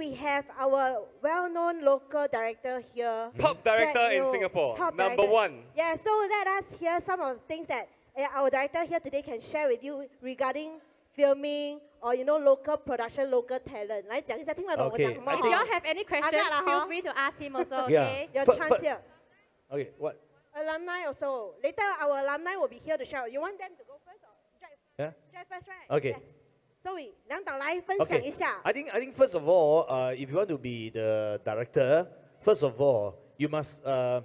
we have our well-known local director here. Top director Jack in Neo, Singapore, top number director. one. Yeah, so let us hear some of the things that uh, our director here today can share with you regarding filming or you know local production, local talent. 来讲一下，听得懂我 Okay, 讲什么 I If think- you 哦 all have any questions, Agak lah, feel hor. free to ask him also, Yeah. okay? Your Fir- chance fir- here. Okay, what? Alumni also. Later, our alumni will be here to share. You want them to go first or Jack? Yeah? Jack first, right? Okay. Yes. So we 两党来分享 Okay. 一下。 I think I think first of all, uh, if you want to be the director, first of all, you must uh,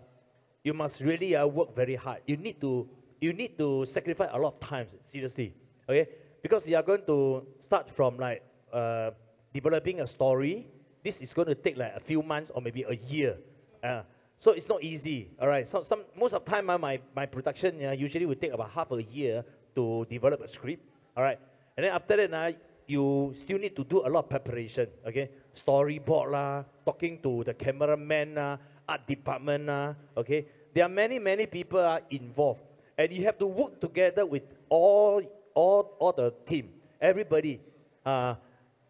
you must really uh, work very hard. You need to you need to sacrifice a lot of times. Seriously, okay? Because you are going to start from like uh, developing a story. This is going to take like a few months or maybe a year. Uh, so it's not easy. All right. So some most of the time, uh, my my production uh, usually will take about half a year to develop a script. All right. And then after that, uh, you still need to do a lot of preparation, okay? Storyboard lah, talking to the cameraman lah, art department lah, okay? There are many, many people are involved. And you have to work together with all, all, all the team, everybody. Uh,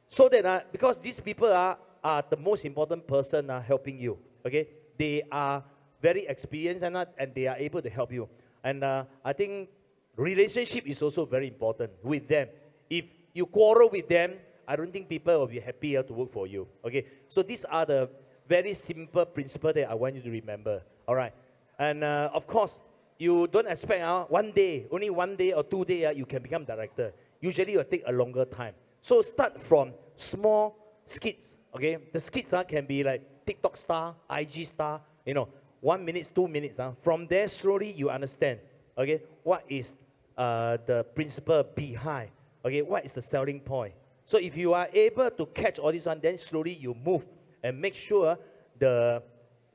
so that, uh, because these people are, are the most important person uh, helping you, okay? They are very experienced and, uh, and they are able to help you. And uh, I think relationship is also very important with them. If you quarrel with them, I don't think people will be happier to work for you. Okay, so these are the very simple principle that I want you to remember. All right, and uh, of course, you don't expect uh, one day, only one day or two day, uh, you can become director. Usually, it will take a longer time. So start from small skits. Okay, the skits uh, can be like TikTok star, IG star. You know, one minute, two minutes. Uh. From there, slowly you understand. Okay, what is uh, the principle behind? Okay, what is the selling point? So if you are able to catch all this one, then slowly you move and make sure the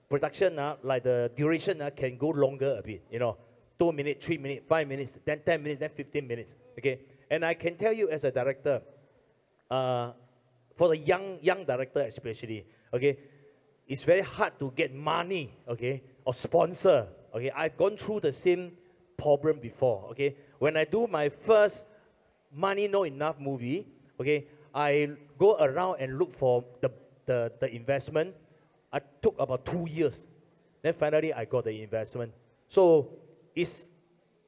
production, uh, like the duration, uh, can go longer a bit. You know, two minutes, three minutes, five minutes, then 10 minutes, then 15 minutes. Okay, and I can tell you as a director, uh, for the young young director especially, okay, it's very hard to get money, okay, or sponsor. Okay, I've gone through the same problem before. Okay, when I do my first money not enough movie, okay, I go around and look for the, the, the investment. I took about two years. Then finally I got the investment. So it's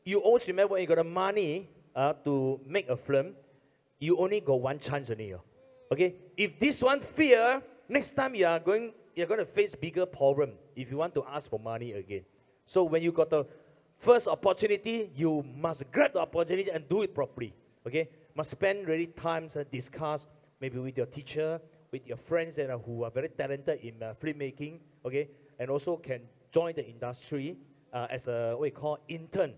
you always remember when you got the money uh, to make a film, you only got one chance only. oh. Okay? If this one fear, next time you are going you're going to face bigger problem if you want to ask for money again. So when you got the first opportunity, you must grab the opportunity and do it properly. Okay? Must spend really times uh, discuss maybe with your teacher, with your friends that who are very talented in uh, filmmaking. Okay? And also can join the industry uh, as a what you call intern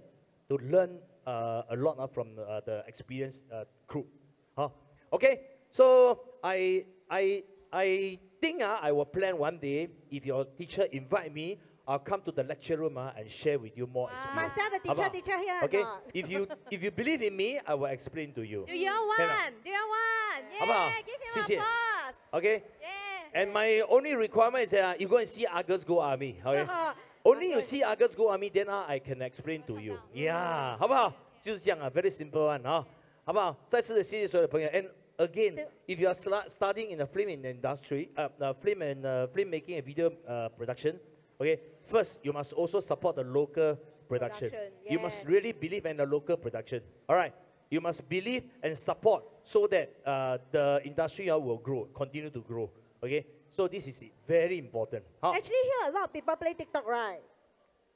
to learn uh, a lot uh, from uh, the experienced uh, crew. Huh? Okay, so I I I think I will plan one day if your teacher invite me, I'll come to the lecture room uh, and share with you more experience. Must tell the How teacher, about? teacher here. or Okay, not? if you if you believe in me, I will explain to you. Do you all Can want? Do you all want? How about? Yeah, give him 谢谢 applause. Okay, Yeah. and my only requirement is that uh, you go and see Argus Go Army. Okay. Only you see Argus Go Army, then uh, I can explain to you. Yeah，好不好？就是这样啊，very simple one 啊，好不好？再次的谢谢所有的朋友。And again, if you are sla- studying in the film industry, uh, uh, film and uh, film making and video uh, production, okay, first you must also support the local production. Production, You must really believe in the local production. All right. You must believe and support so that uh, the industry uh, will grow, continue to grow. Okay. So this is very important. 好 Actually, here a lot of people play TikTok, right?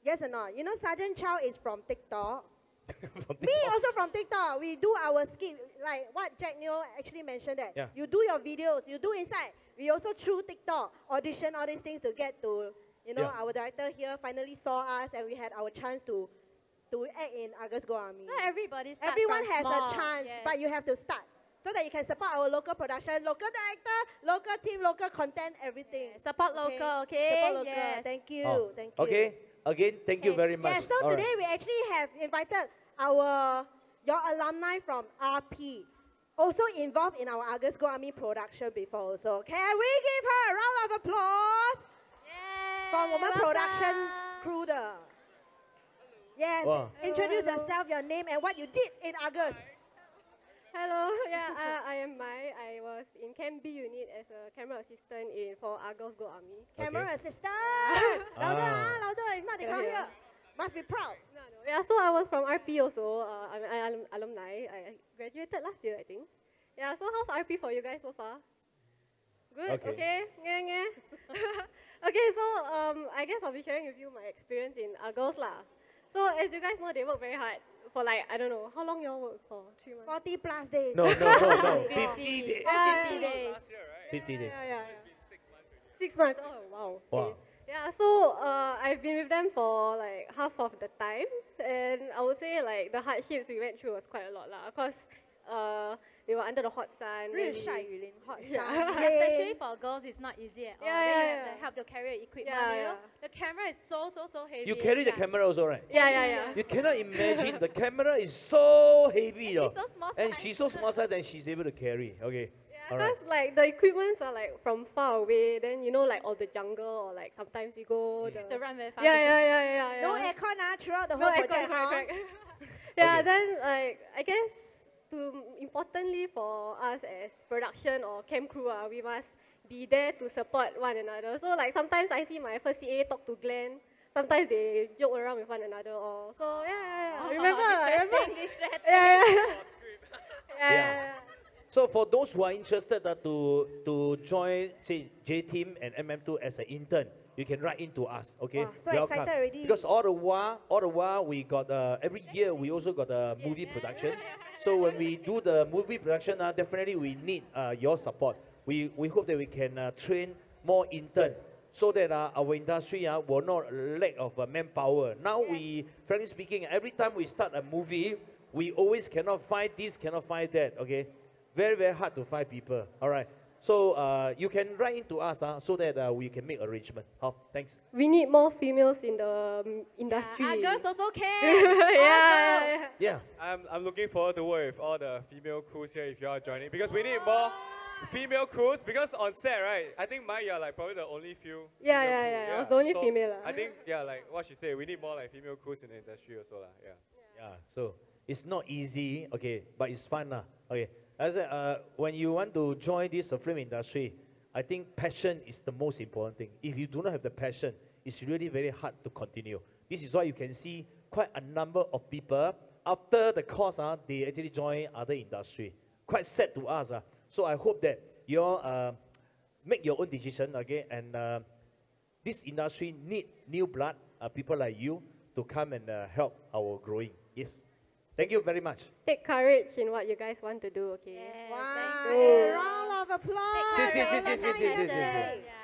Yes or not? You know, Sergeant Chow is from TikTok. From Me also from TikTok. We do our skit, like what Jack Neo actually mentioned that. Yeah. You do your videos, you do inside. We also through TikTok audition all these things to get to, you know, Yeah. our director here finally saw us and we had our chance to to act in August Go Army. So everybody starts Everyone from has small. a chance, yes. but you have to start. So that you can support our local production, local director, local team, local content, everything. Support local, okay? Support local. Yes. Thank you. Oh, Thank you. Okay. Again, thank you very much. Yeah, so All right. today we actually have invited our your alumni from RP, also involved in our August Go Army production before. So can we give her a round of applause Yay, from 我们 welcome. production crew 的 Yes, Wow. introduce Hello, hello. yourself, your name, and what you did in August. Hello, yeah, uh, I am Mai. I was in Camp B unit as a camera assistant in for Argos Go Army. Camera Okay. assistant. louder, Ah. ah, louder. If not, they Yeah, can't yeah. hear. Must be proud. No, no. Yeah, so I was from RP also. Uh, I'm an alum- alumni. I graduated last year, I think. Yeah, so how's RP for you guys so far? Good. Okay. Okay. Ngeh, ngeh. okay, so um, I guess I'll be sharing with you my experience in Argos lah. So as you guys know, they work very hard for like I don't know how long you all work for three months. 40 plus days. No, no, no, no. 50, 50 days. Yeah. 50 days. 50 days. Yeah, yeah, yeah. Six months. Oh wow. Wow. Okay. Yeah, so uh, I've been with them for like half of the time, and I would say like the hardships we went through was quite a lot lah. Cause uh, we were under the hot sun. then 日 we- 晒雨淋 hot Yeah. sun Especially rain. for girls, it's not easy at all. Yeah, then yeah, you have yeah. to help to carry your equipment. Yeah, you know, yeah. the camera is so so so heavy. You carry the yeah. camera also, right? Yeah, yeah, yeah. You cannot imagine the camera is so heavy. She's oh. so small and size. she's so small size and she's able to carry. Okay. Yeah, All right. because like the equipments are like from far away. Then you know like all the jungle or like sometimes we go the. To run very fast. yeah, also. yeah, yeah, yeah, yeah. No aircon ah, throughout the No whole aircon, project. correct, huh? correct. yeah, Okay. then like I guess to importantly for us as production or camp crew, uh, we must be there to support one another. So like sometimes I see my first CA talk to Glenn. Sometimes they joke around with one another. Or so yeah, yeah, yeah. Oh, remember, remember? distracting, distracting. Yeah, yeah, yeah. yeah, Yeah. yeah, yeah. So for those who are interested uh, to to join say J Team and MM2 as an intern, you can write in to us. Okay. Wow, so excited already. Because all the while, all the while we got uh, every year we also got a movie production. So when we do the movie production, uh, definitely we need uh, your support. We we hope that we can uh, train more intern. So that uh, our industry uh, will not lack of uh, manpower. Now we, frankly speaking, every time we start a movie, we always cannot find this, cannot find that. Okay, very very hard to find people. All right. So uh, you can write into us uh, so that uh, we can make arrangement. Oh, thanks. We need more females in the um, industry. Our girls also can. yeah, yeah, girls. yeah. Yeah. I'm, I'm looking forward to work with all the female crews here if you are joining because we need more female crews because on set, right? I think my you're like probably the only few. Yeah, female yeah, yeah, I was the only so female, ah. I think yeah, like what she said, we need more like female crews in the industry also lah. Yeah. Yeah, so it's not easy, okay, but it's fun. lah. Okay, as I said, uh, when you want to join this uh, film industry, I think passion is the most important thing. If you do not have the passion, it's really very hard to continue. This is why you can see quite a number of people after the course, uh, they actually join other industry. Quite sad to us. Uh. So I hope that you all uh, make your own decision, okay, and uh, this industry need new blood, uh, people like you, to come and uh, help our growing. Yes. Thank you very much. Take courage in what you guys want to do, okay? Yes, Wow, thank a you. round of applause. Yes, yes, yes, yes, yes, yes, yes, yes. Passion. Yeah.